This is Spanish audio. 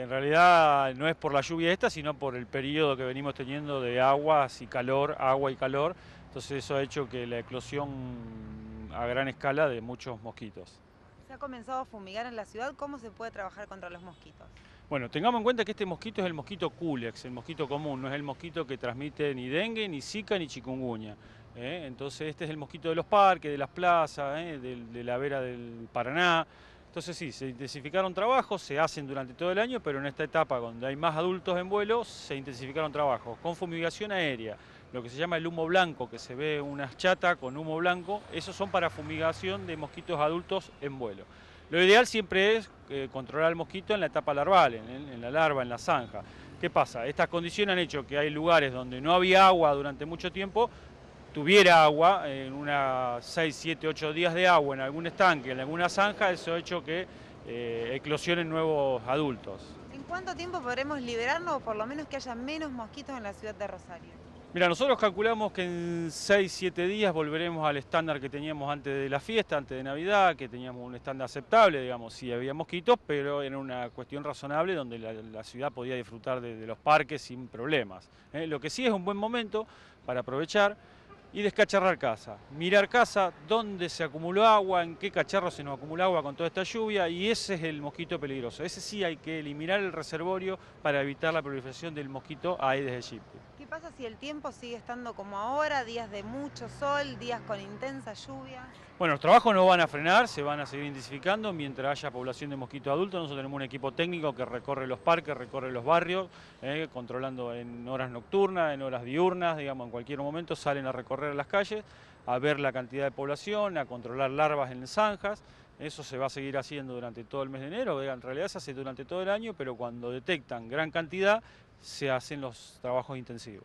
en realidad no es por la lluvia esta, sino por el periodo que venimos teniendo de aguas y calor, agua y calor. Entonces eso ha hecho que la eclosión a gran escala de muchos mosquitos. Se ha comenzado a fumigar en la ciudad, ¿cómo se puede trabajar contra los mosquitos? Bueno, tengamos en cuenta que este mosquito es el mosquito culex, el mosquito común, no es el mosquito que transmite ni dengue, ni zika, ni chikungunya. ¿eh? Entonces este es el mosquito de los parques, de las plazas, ¿eh? de, la vera del Paraná. Entonces sí, se intensificaron trabajos, se hacen durante todo el año, pero en esta etapa donde hay más adultos en vuelo, se intensificaron trabajos con fumigación aérea, lo que se llama el humo blanco, que se ve unas chatas con humo blanco, esos son para fumigación de mosquitos adultos en vuelo. Lo ideal siempre es eh, controlar al mosquito en la etapa larval, en, la larva, en la zanja. ¿Qué pasa? Estas condiciones han hecho que hay lugares donde no había agua durante mucho tiempo, tuviera agua, en unas 6, 7, 8 días de agua en algún estanque, en alguna zanja, eso ha hecho que eh, eclosionen nuevos adultos. ¿En cuánto tiempo podremos liberarnos o por lo menos que haya menos mosquitos en la ciudad de Rosario? Mira, nosotros calculamos que en 6, 7 días volveremos al estándar que teníamos antes de la fiesta, antes de Navidad, que teníamos un estándar aceptable, digamos, sí había mosquitos, pero era una cuestión razonable donde la, ciudad podía disfrutar de, los parques sin problemas. ¿eh? Lo que sí es un buen momento para aprovechar y descacharrar casa. Mirar casa, dónde se acumuló agua, en qué cacharro se nos acumuló agua con toda esta lluvia y ese es el mosquito peligroso. Ese sí hay que eliminar el reservorio para evitar la proliferación del mosquito Aedes aegypti pasa si el tiempo sigue estando como ahora, días de mucho sol, días con intensa lluvia? Bueno, los trabajos no van a frenar, se van a seguir intensificando mientras haya población de mosquitos adultos. Nosotros tenemos un equipo técnico que recorre los parques, recorre los barrios, eh, controlando en horas nocturnas, en horas diurnas, digamos, en cualquier momento salen a recorrer las calles, a ver la cantidad de población, a controlar larvas en zanjas. Eso se va a seguir haciendo durante todo el mes de enero, en realidad se hace durante todo el año, pero cuando detectan gran cantidad se hacen los trabajos intensivos.